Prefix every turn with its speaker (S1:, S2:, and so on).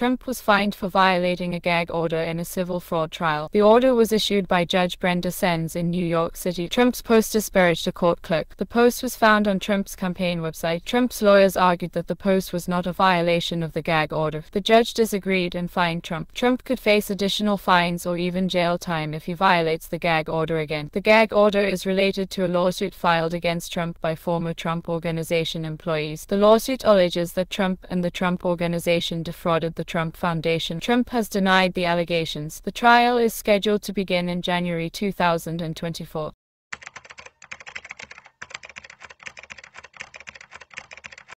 S1: Trump was fined for violating a gag order in a civil fraud trial. The order was issued by Judge Brenda Sens in New York City. Trump's post disparaged a court clerk. The post was found on Trump's campaign website. Trump's lawyers argued that the post was not a violation of the gag order. The judge disagreed and fined Trump. Trump could face additional fines or even jail time if he violates the gag order again. The gag order is related to a lawsuit filed against Trump by former Trump Organization employees. The lawsuit alleges that Trump and the Trump Organization defrauded the Trump Foundation. Trump has denied the allegations. The trial is scheduled to begin in January 2024.